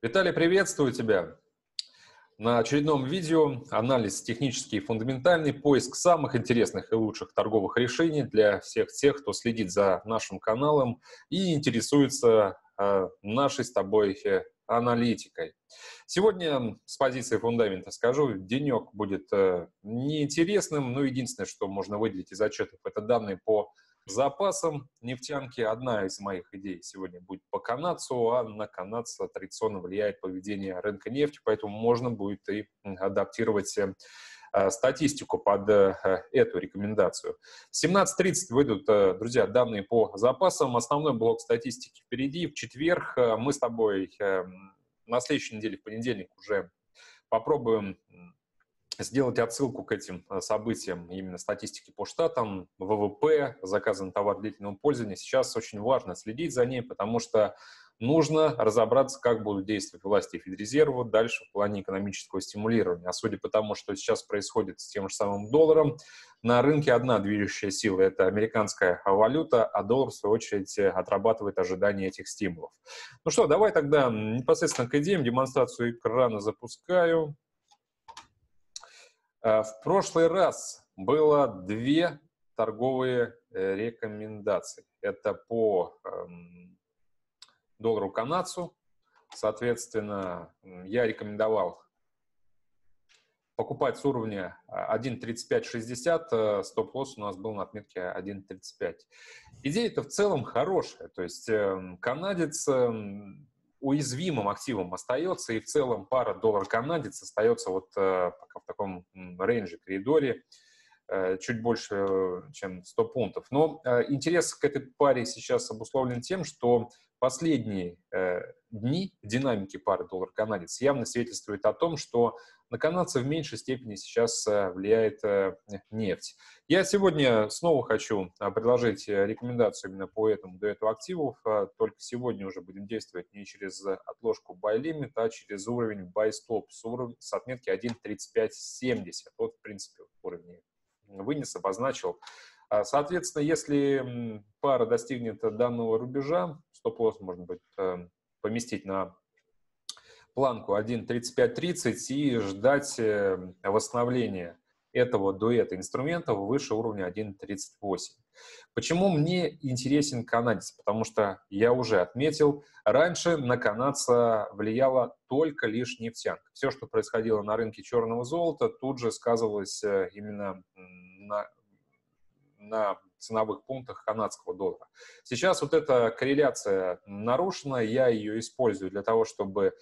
Виталий, приветствую тебя. На очередном видео анализ технический и фундаментальный, поиск самых интересных и лучших торговых решений для всех тех, кто следит за нашим каналом и интересуется э, нашей с тобой э, аналитикой. Сегодня с позиции фундамента скажу, денек будет э, неинтересным, но единственное, что можно выделить из отчетов, это данные по запасам нефтянки. Одна из моих идей сегодня будет по канадцу, а на канадца традиционно влияет поведение рынка нефти, поэтому можно будет и адаптировать э, статистику под э, эту рекомендацию. В 17.30 выйдут, э, друзья, данные по запасам. Основной блок статистики впереди. В четверг мы с тобой на следующей неделе, в понедельник, уже попробуем сделать отсылку к этим э, событиям, именно статистики по штатам, ВВП, заказы на товар длительного пользования. Сейчас очень важно следить за ней, потому что нужно разобраться, как будут действовать власти Федрезерва дальше в плане экономического стимулирования. А судя по тому, что сейчас происходит с тем же самым долларом, на рынке одна движущая сила – это американская валюта, а доллар, в свою очередь, отрабатывает ожидания этих стимулов. Ну что, давай тогда непосредственно к идеям. Демонстрацию экрана запускаю. Э, в прошлый раз было две торговые э, рекомендации. Это по эм, доллару канадцу. Соответственно, я рекомендовал покупать с уровня 1.3560, э, стоп-лосс у нас был на отметке 1.35. Идея-то в целом хорошая, то есть эм, канадец эм, уязвимым активом остается, и в целом пара доллар-канадец остается вот э, пока в таком рейнже, коридоре, чуть больше, чем 100 пунктов. Но э, интерес к этой паре сейчас обусловлен тем, что последние дни динамики пары доллар-канадец явно свидетельствует о том, что на канадцев в меньшей степени сейчас э, влияет э, нефть. Я сегодня снова хочу предложить э, рекомендацию именно по этому дуэту активов. Только сегодня уже будем действовать не через отложку buy limit, а через уровень buy stop с, уровень, с отметки 1.3570. Вот, в принципе, уровень вынес, обозначил. А, соответственно, если пара достигнет данного рубежа, стоп-лосс может быть поместить на планку 1.3530 и ждать э, восстановления этого дуэта инструментов выше уровня 1.38. Почему мне интересен канадец? Потому что я уже отметил, раньше на канадца влияла только лишь нефтянка. Все, что происходило на рынке черного золота, тут же сказывалось э, именно на, на ценовых пунктах канадского доллара. Сейчас вот эта корреляция нарушена, я ее использую для того, чтобы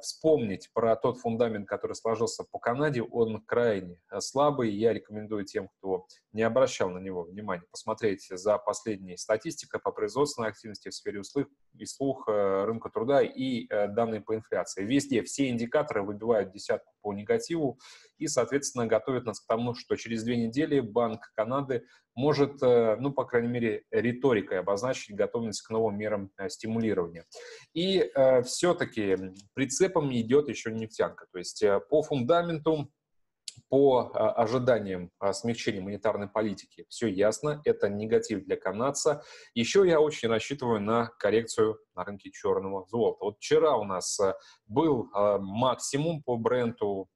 вспомнить про тот фундамент, который сложился по Канаде, он крайне э, слабый. Я рекомендую тем, кто не обращал на него внимания, посмотреть за последней статистикой по производственной активности в сфере услуг и слух э, рынка труда и данные по инфляции. Везде все индикаторы выбивают десятку по негативу и, соответственно, готовят нас к тому, что через две недели Банк Канады может, э, ну, по крайней мере, риторикой обозначить готовность к новым мерам э, стимулирования. И э, все-таки прицепом идет еще нефтянка. То есть э, по фундаменту по ожиданиям смягчения монетарной политики все ясно, это негатив для канадца. Еще я очень рассчитываю на коррекцию на рынке черного золота. Вот вчера у нас был максимум по бренду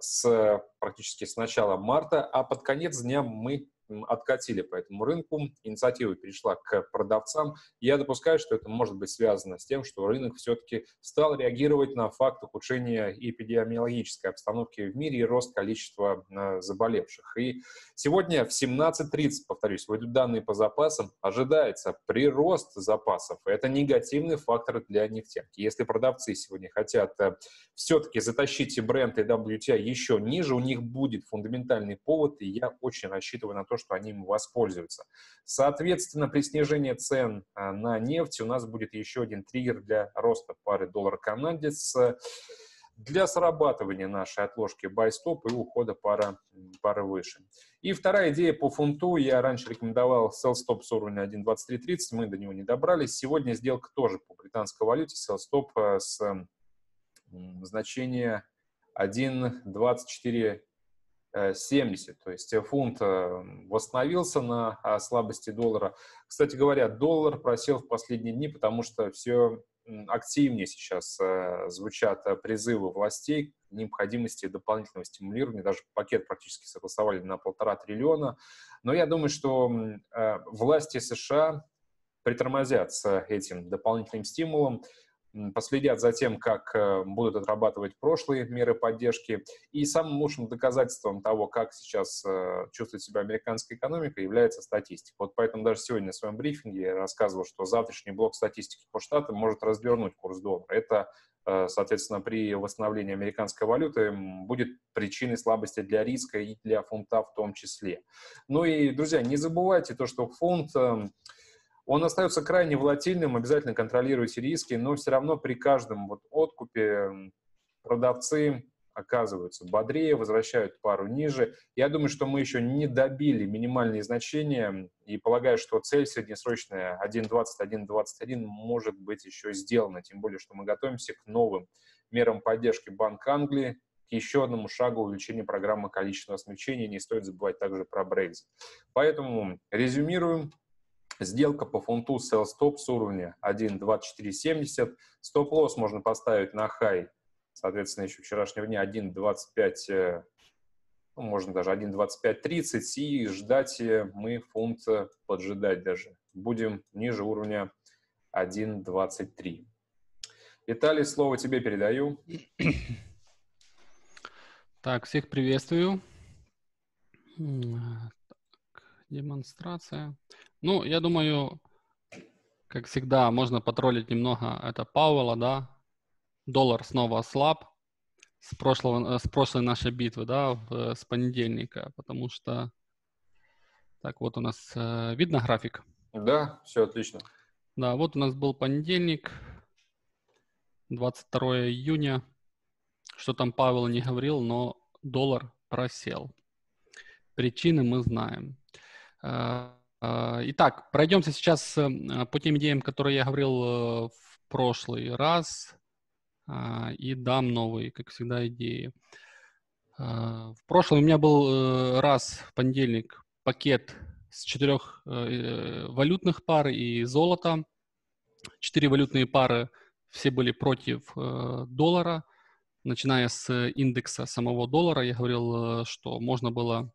с практически с начала марта, а под конец дня мы откатили по этому рынку, инициатива перешла к продавцам. Я допускаю, что это может быть связано с тем, что рынок все-таки стал реагировать на факт ухудшения эпидемиологической обстановки в мире и рост количества э, заболевших. И сегодня в 17.30, повторюсь, выйдут данные по запасам, ожидается прирост запасов. Это негативный фактор для нефтянки. Если продавцы сегодня хотят э, все-таки затащить бренд и WTI еще ниже, у них будет фундаментальный повод, и я очень рассчитываю на то, что они им воспользуются. Соответственно, при снижении цен а, на нефть у нас будет еще один триггер для роста пары доллар-канадец для срабатывания нашей отложки buy-stop и ухода пара, пары выше. И вторая идея по фунту. Я раньше рекомендовал sell-stop с уровня 1.2330, мы до него не добрались. Сегодня сделка тоже по британской валюте, sell-stop а, с значения 1.24 70, то есть э, фунт э, восстановился на а, слабости доллара. Кстати говоря, доллар просел в последние дни, потому что все активнее сейчас э, звучат призывы властей к необходимости дополнительного стимулирования. Даже пакет практически согласовали на полтора триллиона. Но я думаю, что власти США притормозят с этим дополнительным стимулом последят за тем, как э, будут отрабатывать прошлые меры поддержки. И самым лучшим доказательством того, как сейчас э, чувствует себя американская экономика, является статистика. Вот поэтому даже сегодня на своем брифинге я рассказывал, что завтрашний блок статистики по штатам может развернуть курс доллара. Это, э, соответственно, при восстановлении американской валюты будет причиной слабости для риска и для фунта в том числе. Ну и, друзья, не забывайте то, что фунт эм, он остается крайне волатильным, обязательно контролируйте риски, но все равно при каждом вот откупе продавцы оказываются бодрее, возвращают пару ниже. Я думаю, что мы еще не добили минимальные значения, и полагаю, что цель среднесрочная 1.20, 1.21 может быть еще сделана, тем более, что мы готовимся к новым мерам поддержки Банка Англии, к еще одному шагу увеличения программы количественного смягчения. Не стоит забывать также про Brexit. Поэтому резюмируем. Сделка по фунту sell stop с уровня 1.2470. Стоп-лосс можно поставить на хай, соответственно, еще вчерашнего дня 1.25, э, ну, можно даже 1.2530 и ждать э, мы фунт э, поджидать даже. Будем ниже уровня 1.23. Виталий, слово тебе передаю. Так, всех приветствую. Демонстрация. Ну, я думаю, как всегда, можно потроллить немного это Пауэлла, да. Доллар снова слаб с, прошлого, э, с прошлой нашей битвы, да, э, с понедельника, потому что... Так, вот у нас э, видно график? Да, все отлично. Да, вот у нас был понедельник, 22 июня. Что там Павел не говорил, но доллар просел. Причины мы знаем. Э, а, итак, пройдемся сейчас э, по тем идеям, которые я говорил э, в прошлый раз, а, и дам новые, как всегда, идеи. А, в прошлом у меня был э, раз в понедельник пакет с четырех валютных пар и золота. Четыре валютные пары все были против доллара. Начиная с индекса самого доллара, я говорил, что можно было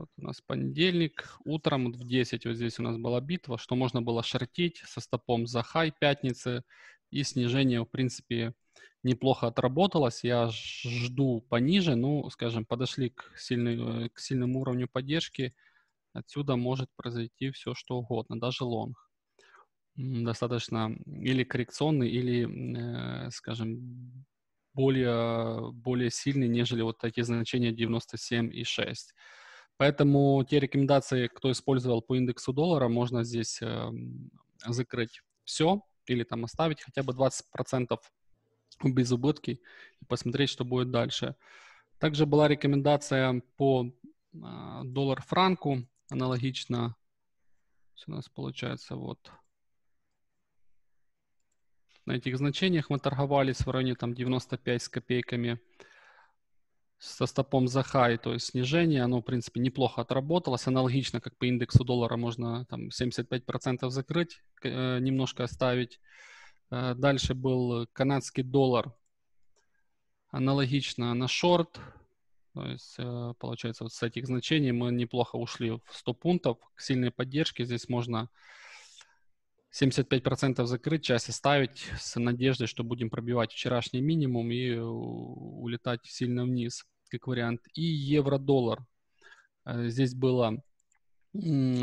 вот у нас понедельник, утром в 10 вот здесь у нас была битва, что можно было шортить со стопом за хай пятницы, и снижение, в принципе, неплохо отработалось. Я жду пониже, ну, скажем, подошли к, сильной, к сильному уровню поддержки. Отсюда может произойти все, что угодно, даже лонг. Достаточно или коррекционный, или, э, скажем, более, более сильный, нежели вот такие значения 97,6. Поэтому те рекомендации, кто использовал по индексу доллара, можно здесь э, закрыть все или там оставить хотя бы 20% без убытки и посмотреть, что будет дальше. Также была рекомендация по э, доллар-франку, аналогично. У нас получается вот на этих значениях мы торговались в районе там 95 с копейками со стопом за хай, то есть снижение, оно, в принципе, неплохо отработалось. Аналогично, как по индексу доллара, можно там 75% закрыть, э, немножко оставить. Э, дальше был канадский доллар. Аналогично на шорт. То есть, э, получается, вот с этих значений мы неплохо ушли в 100 пунктов. К сильной поддержке здесь можно 75% закрыть, часть оставить с надеждой, что будем пробивать вчерашний минимум и улетать сильно вниз, как вариант. И евро-доллар. Э, здесь была,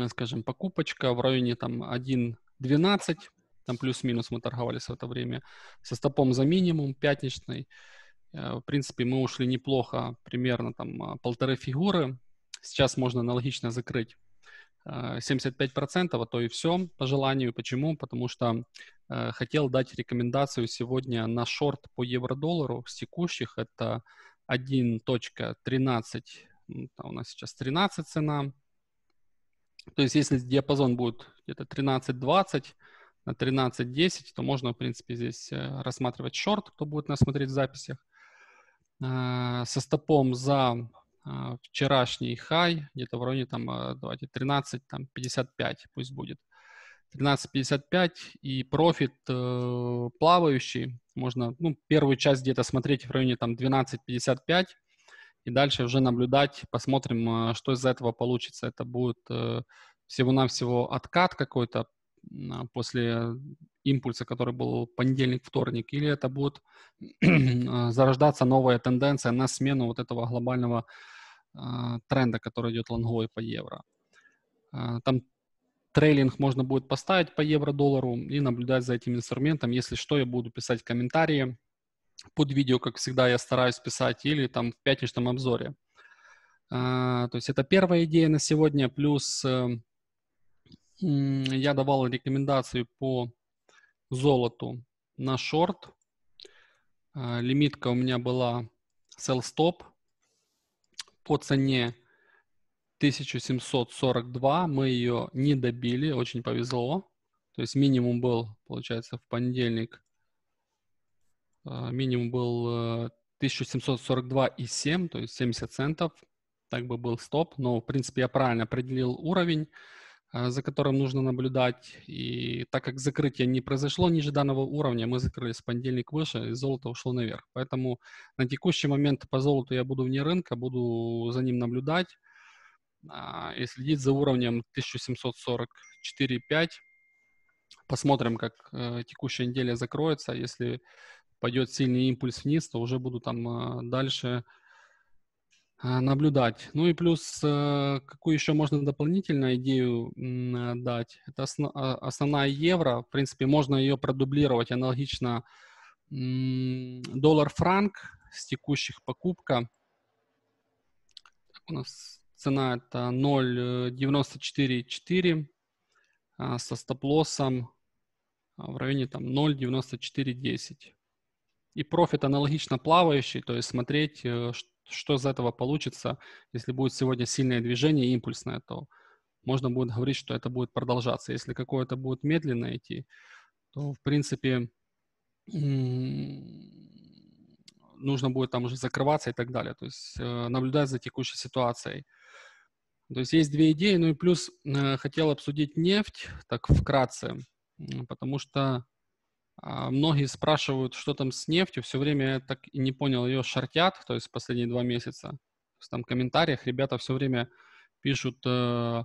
скажем, покупочка в районе там 1.12, там плюс-минус мы торговались в это время, со стопом за минимум пятничный. Э, в принципе, мы ушли неплохо, примерно там а, полторы фигуры. Сейчас можно аналогично закрыть 75%, а то и все по желанию. Почему? Потому что э, хотел дать рекомендацию сегодня на шорт по евро-доллару с текущих. Это 1.13, у нас сейчас 13 цена. То есть если диапазон будет где-то 13.20 на 13.10, то можно, в принципе, здесь э, рассматривать шорт, кто будет нас смотреть в записях. Э, со стопом за а, вчерашний хай, где-то в районе там, а, давайте, 13, там, 55 пусть будет. 13.55 и профит э, плавающий. Можно, ну, первую часть где-то смотреть в районе там 12.55 и дальше уже наблюдать, посмотрим, э, что из этого получится. Это будет э, всего-навсего откат какой-то а, после импульса, который был понедельник, вторник, или это будет а, зарождаться новая тенденция на смену вот этого глобального а, тренда, который идет лонговый по евро. Там трейлинг можно будет поставить по евро-доллару и наблюдать за этим инструментом. Если что, я буду писать комментарии под видео, как всегда я стараюсь писать, или там в пятничном обзоре. То есть это первая идея на сегодня, плюс э, я давал рекомендации по золоту на шорт. А, лимитка у меня была sell stop по цене 1742. Мы ее не добили, очень повезло. То есть минимум был, получается, в понедельник. А, минимум был 1742,7, э, то есть 70 центов. Так бы был стоп, но, в принципе, я правильно определил уровень. А, за которым нужно наблюдать. И так как закрытие не произошло ниже данного уровня, мы закрылись в понедельник выше, и золото ушло наверх. Поэтому на текущий момент по золоту я буду вне рынка, буду за ним наблюдать а, и следить за уровнем 1744,5. Посмотрим, как э, текущая неделя закроется. Если пойдет сильный импульс вниз, то уже буду там э, дальше наблюдать. Ну и плюс, э, какую еще можно дополнительную идею э, дать? Это а, основная евро. В принципе, можно ее продублировать аналогично доллар-франк с текущих покупка. У нас цена это 0.944 а, со стоп-лоссом в районе там 0.9410. И профит аналогично плавающий, то есть смотреть, э, что из этого получится, если будет сегодня сильное движение импульсное, то можно будет говорить, что это будет продолжаться. Если какое-то будет медленно идти, то, в принципе, нужно будет там уже закрываться и так далее. То есть э, наблюдать за текущей ситуацией. То есть есть две идеи, ну и плюс э, хотел обсудить нефть, так вкратце, потому что многие спрашивают, что там с нефтью. Все время я так и не понял, ее шортят, то есть последние два месяца. То есть там в комментариях ребята все время пишут э,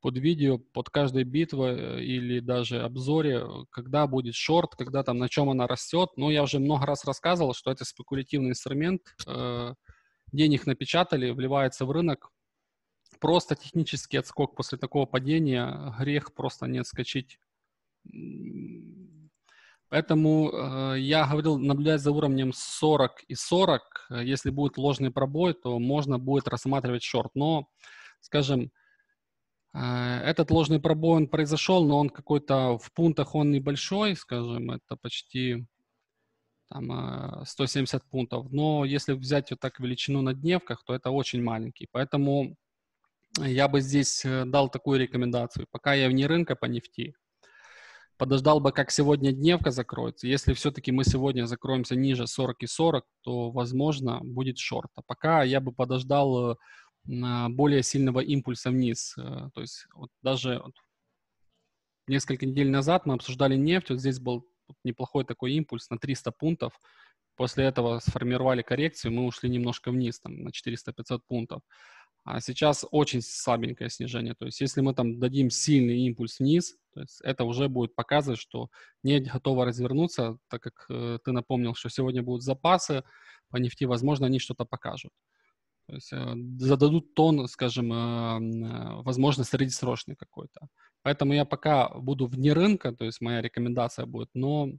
под видео, под каждой битвой э, или даже обзоре, когда будет шорт, когда там, на чем она растет. Но я уже много раз рассказывал, что это спекулятивный инструмент. Э, денег напечатали, вливается в рынок. Просто технический отскок после такого падения, грех просто не отскочить Поэтому э, я говорил, наблюдать за уровнем 40 и 40. Э, если будет ложный пробой, то можно будет рассматривать шорт. Но, скажем, э, этот ложный пробой, он произошел, но он какой-то в пунктах он небольшой, скажем, это почти там, 170 э, пунктов. Но если взять вот так величину на дневках, то это очень маленький. Поэтому я бы здесь э, дал такую рекомендацию. Пока я вне рынка по нефти, подождал бы, как сегодня дневка закроется. Если все-таки мы сегодня закроемся ниже 40 и 40, то, возможно, будет шорт. А пока я бы подождал э, более сильного импульса вниз. Э, то есть вот даже вот несколько недель назад мы обсуждали нефть, вот здесь был неплохой такой импульс на 300 пунктов. После этого сформировали коррекцию, мы ушли немножко вниз, там, на 400-500 пунктов. А сейчас очень слабенькое снижение. То есть если мы там дадим сильный импульс вниз, то есть это уже будет показывать, что нефть готова развернуться, так как э, ты напомнил, что сегодня будут запасы по нефти, возможно, они что-то покажут. То есть э, зададут тон, скажем, э, э, возможно, среднесрочный какой-то. Поэтому я пока буду вне рынка, то есть моя рекомендация будет, но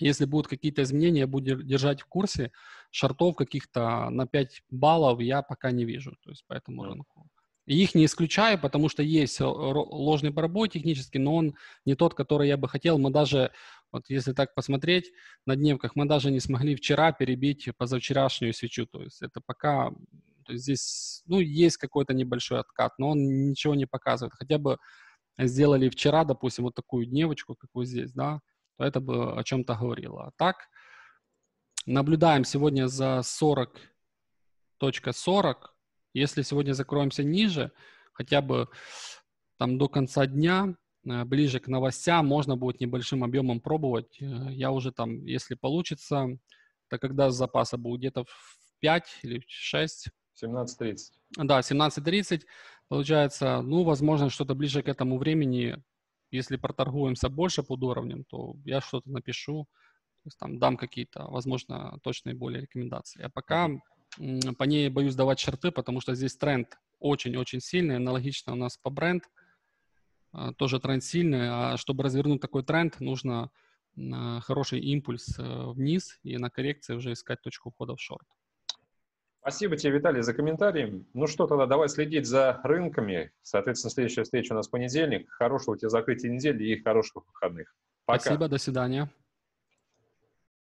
если будут какие-то изменения, я буду держать в курсе. Шартов каких-то на 5 баллов я пока не вижу. То есть по этому рынку. И их не исключаю, потому что есть ложный пробой технический, но он не тот, который я бы хотел. Мы даже, вот если так посмотреть на дневках, мы даже не смогли вчера перебить позавчерашнюю свечу. То есть это пока то есть здесь, ну, есть какой-то небольшой откат, но он ничего не показывает. Хотя бы сделали вчера, допустим, вот такую дневочку, как вот здесь, да, то это бы о чем-то говорило. А так, наблюдаем сегодня за 40.40. .40. Если сегодня закроемся ниже, хотя бы там до конца дня, э, ближе к новостям, можно будет небольшим объемом пробовать. Э, я уже там, если получится, то когда запаса будет где-то в 5 или 6. 17.30. Да, 17.30. Получается, ну, возможно, что-то ближе к этому времени, если проторгуемся больше под уровнем, то я что-то напишу, то есть там дам какие-то, возможно, точные более рекомендации. А пока по ней боюсь давать черты, потому что здесь тренд очень-очень сильный, аналогично у нас по бренд, а, тоже тренд сильный, а чтобы развернуть такой тренд, нужно хороший импульс э, вниз и на коррекции уже искать точку входа в шорт. Спасибо тебе, Виталий, за комментарии. Ну что тогда, давай следить за рынками. Соответственно, следующая встреча у нас в понедельник. Хорошего тебе закрытия недели и хороших выходных. Пока. Спасибо, до свидания.